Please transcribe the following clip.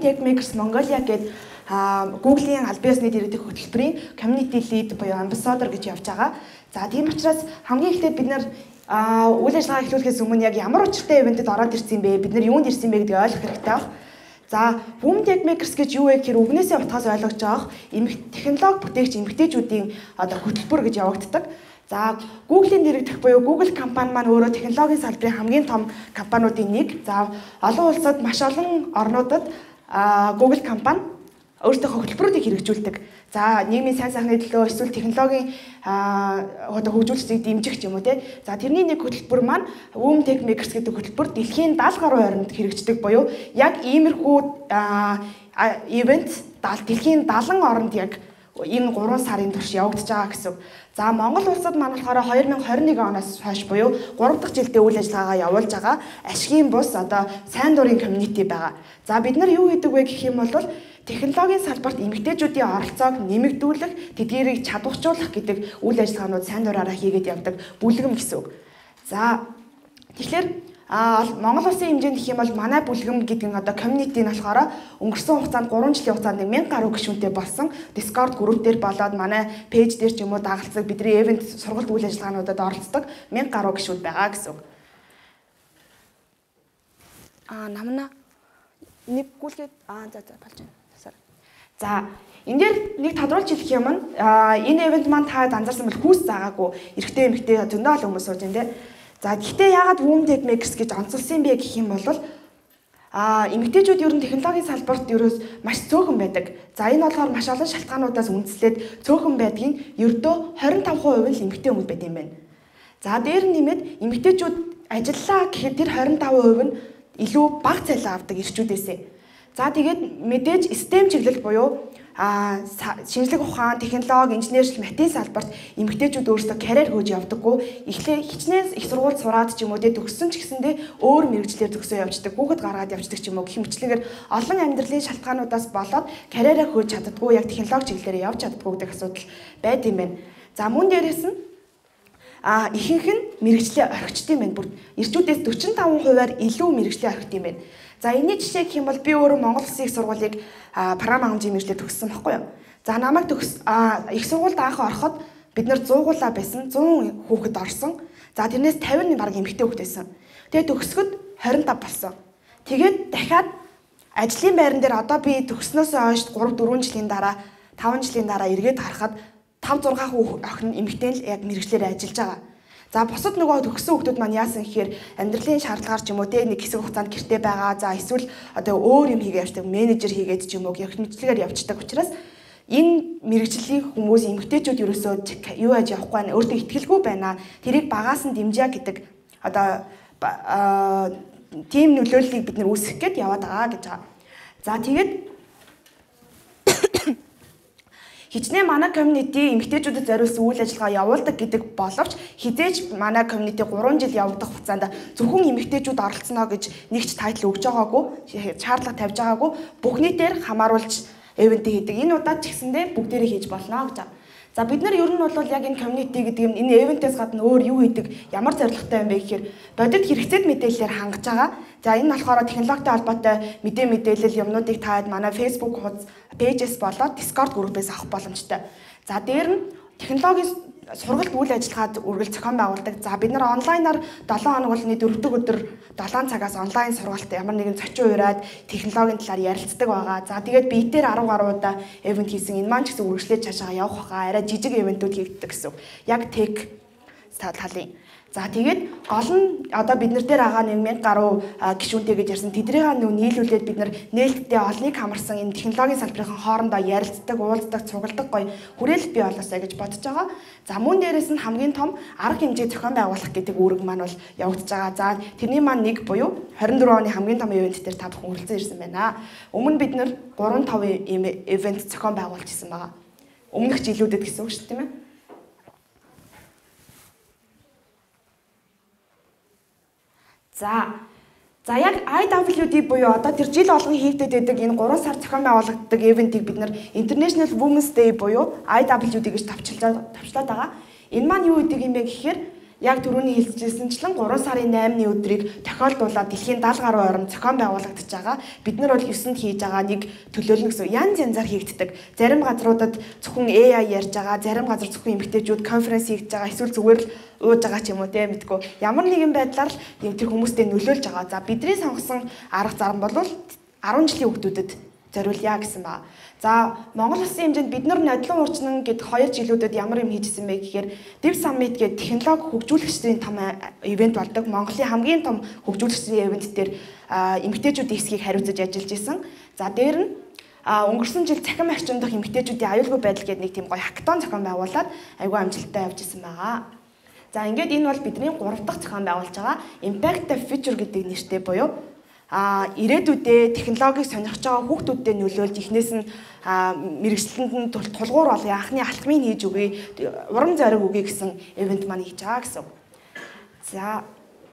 Tech Makers Mongolia гэдэг Google-ийн аль биесний дэргэдэх хөтөлбөрийн community lead буюу ambassador гэж явж байгаа. За тийм учраас хамгийн эхлээд бид нэр үйл ажиллагаа эхлүүлэхээс өмнө яг ямар учиртай ивентэд ороод ирсэн бэ? Бид нар юунд ирсэн бэ гэдгийг ойлгох хэрэгтэй байна. За, Women Tech Makers гэж юу вэ гэхээр үгнээсээ утгаас ойлгож байгаа эмэг технологи бүтээгч эмэгтэйчүүдийн одоо хөтөлбөр гэж явагддаг. За, Google-ийн нэрэгдэх буюу Google компани маань өөрөө технологийн салбарын хамгийн том компаниудын нэг. За, олон улсад маш олон орнуудад Google компани өөртөө хөтөлбөрүүдийг хэрэгжүүлдэг. За нийгмийн сайн сайхны төлөө эсвэл технологийн одоо хөгжүүлэлтийг дэмжих юм уу те. За тэрний нэг хөтөлбөр маань Women Tech Makers гэдэг хөтөлбөр дэлхийн 70 гаруй орнд хэрэгждэг буюу яг иймэрхүү ивент дэлхийн 70 орнд яг энэ 3 сарын турш явагдаж байгаа гэсэн. За Монгол улсад маань болохоор 2021 оноос хойш буюу 3 дахь жилдээ үйл ажиллагаагаа явуулж байгаа ашигын бус одоо сайн дурын community байгаа. За бид нар юу хийдэг вэ гэх юм бол технологийн салбарт эмэгтэйчүүдийн оролцоог нэмэгдүүлэх, тэдгээрийг чадваржуулах гэдэг үйл ажиллагаанууд сайн дураараа хийгээд явдаг бүлгэм гэсэн үг. За тэгэхээр А Монгол улсын хэмжээнд гэх юм бол манай бүлгэм гэдэг нь одоо community нь болохоор өнгөрсөн хугацаанд 3 жилийн хугацаанд 1000 гаруй гишүүнтэй болсон Discord групп дээр болоод манай пэйж дээр ч юм уу дагалцдаг бидний event сургалт үйл ажиллагаануудад оролцдог 1000 гаруй гишүүд байгаа гэсэн үг. А намна нэггүүлгээд аа за за болж байна. За энэ дээр нэг тодруулж хэлэх юм нь энэ ивент маань та анзаарсан бол хүүс заагаагүй эрэгтэй эмэгтэй зөндөө олон хүмүүс сууж байна те. За гэхдээ яагаад Tech Makers гэж онцолсон бэ гэх юм бол а эмэгтэйчүүд ер нь технологийн салбарт ерөөс маш цөөхөн байдаг. За энэ болохоор маш олон шалтгаануудаас үндэслээд цөөхөн байдгийг ердөө 25% нь эмэгтэй хүмүүс байт юм байна. За дээр нэмээд эмэгтэйчүүд ажиллаа гэхэд тэр 25% нь илүү бага цалин авдаг ирчүүдээсээ. За тэгээд мэдээж STEM чиглэл буюу а шинжлэх ухаан, технологи, инженерчил, математикийн салбарт эмэгтэйчүүд өөрсдөө карьер хөөж явдаггүй. Эхлээ хичнээн их сургууль сураад ч юм уу тэ төгссөн ч гэсэндээ өөр мэрэгчлэр төгсөө явждаг, хүүхэд гаргаад явждаг ч юм уу гэх мэтлэгээр олон амьдралын шалтгаануудаас болоод карьераа хөөж чаддаггүй, яг технологи чиглэлээр явж чаддаггүй гэдэг асуудал байд юм байна. За мөн дээрээс нь а ихэнх нь мэрэгчлээ орхичд юм байна. Бүр ирчүүдээс 45%-аар илүү мэрэгчлээ орхит юм байна. За энэний жишээ гэх юм бол би өөрөө Монгол Улсын их сургуулийг програм хангамжийн мэргэжлээр төгссөн байхгүй юу. За намайг төгс их сургуульд анх ороход бид нэр 100 гуулаа байсан. 100 хүүхэд орсон. За тэрнээс 50 баг эмэгтэй хүүхэд байсан. Тэгээд төгсгөд 25 болсон. Тэгээд дахиад ажлын байран дээр одоо би төгснөөсөө хойш 3 4 жилийн дараа 5 жилийн дараа эргээд харахад 5 6 хүүхэд охин эмэгтэй л яг мэрэгчлэр ажиллаж байгаа. За бусад нөгөө төгссөн хүмүүс маань яасан гэхээр амьдралын шаардлагаар ч юм уу те нэг хэсэг хугацаанд гэртээ байгаа. За эсвэл одоо өөр юм хийгээ явдаг менежер хийгээд ч юм уу явахмжлэгээр явцдаг учраас энэ мэрэгжлийн хүмүүс эмгтээчүүд ерөөсөө юу яаж явахгүй байна өөртөө ихтгэлгүй байна. Тэрийг багаас нь дэмжээ гэдэг одоо тийм нөлөөллийг бид нэр үүсгэх гээд яваад байгаа гэж байгаа. За тэгээд хичнээн манай community эмэгтэйчүүдэд зориулсан үйл ажиллагаа явуулдаг гэдэг боловч хизээч манай community 3 жил явагдах хугацаанд зөвхөн эмэгтэйчүүд оролцсноо гэж нэгч тайтл өгж байгаагүй шаардлага тавьж байгаагүй бүхний дээр хамааруулж эвент хийдэг. Энэ удаад ч гэсэндээ бүгдээрээ хийж болно гэж байна. За бид нар ер нь бол яг энэ community гэдэг юм энэ event-ээс гадна өөр юу хийдэг, ямар зорилготой юм бэ гэхээр бодит хэрэгцээд мэдээлэлээр хангаж байгаа. За энэ болохоор технологитой холбоотой мэдээ мэдээлэл юмнуудыг таад манай Facebook хуудас пэйжээс болоод Discord группээс авах боломжтой. За дээр нь технологийн сургалт үйл ажиллагаад үргэлж зохион байгуулдаг. За бид нар онлайнаар 7 хоног болны 4 дахь өдөр 7 цагаас онлайн сургалт ямар нэгэн зочин ураад технологийн талаар ярилцдаг байгаа. За тэгээд биетээр 10 гаруй удаа эвент хийсэн. Энэ маань ч гэсэн үргэлжлээд цаашаа явах хаа. Арай жижиг эвентүүд хийгддэг гэсэн. Яг тех талын. За тэгээд гол нь одоо бид нар дээр байгаа 1000 гаруй гишүүнтэй гэж ярьсан. Тэдрийг нөө нийлүүлээд бид нар нээлттэй олныг хамарсан энэ технологийн салбарын хоорондоо ярилцдаг, уулздаг, цугладаг гоё хүрээлэл бий болоосай гэж бодож байгаа. За мөн дээрэс нь хамгийн том арга хэмжээ зохион байгуулах гэдэг үүрэг маань бол явагдаж байгаа. За тэрний маань нэг буюу 24 оны хамгийн том ивент дээр та бүхэн хүрэлцэн ирсэн байна. Өмнө бид нар 3 5 ивент зохион байгуулж ирсэн байгаа. Өмнөх жилүүдэд гэсэн үг шүү дээ тийм ээ. За. За яг IWD буюу одоо тэр жил болгон хийгдэд байдаг энэ 3 сар зохион байгуулагддаг ивентийг бид нар International Women's Day буюу IWD гэж товчлоод товчлоод байгаа. Энэ маань юу гэдэг юм бэ гэхээр яг түрүүний хэлжсэнчлэн 3 сарын 8-ны өдрийг тохиолдуулаад дэлхийн 70 гаруй орнд зохион байгуулагдаж байгаа. Бид нар бол 9-нд хийж байгаа нэг төлөөлнө гэсэн янз янзаар хийгддэг. Зарим газруудад зөвхөн AI ярьж байгаа, зарим газар зөвхөн эмгтээчүүд конференц хийж байгаа, эсвэл зүгээр л ууж байгаа ч юм уу те мэдгүй. Ямар нэгэн байдлаар тэр хүмүүстэй нөлөөлж байгаа. За бидний сонгосон арга зам бол 10 жилийн хүүхдүүдэд зориулъя гэсэн ба. За Монгол Улсын хэмжээнд бид нар нодлон уурчнан гэд 2 жилүүдэд ямар юм хийжсэн бэ гэхээр Div Summit гэдэг технологи хөгжүүлэгчдийн том ивент болдог. Монголын хамгийн том хөгжүүлэгчдийн ивент дээр эмэгтэйчүүдийн хэсгийг хариуцаж ажиллаж исэн. За дээр нь өнгөрсөн жил цахим арчин дах эмэгтэйчүүдийн аюулгүй байдал гэдэг нэг тийм гоё хактон зохион байгуулад аюулгүй амжилттай явж исэн байгаа. За ингээд энэ бол бидний 3 дахь зохион байгуулж байгаа Impact Future гэдэг нэртэй буюу а ирээдүйдээ технологиг сонирхож байгаа хүүхдүүдэд нөлөөлж эхнээс нь мэрэгчлэнд нь тулгуур болгоё анхны алхмыг хийж өгье урам зориг өгье гэсэн ивент маань хийж байгаа гэсэн. За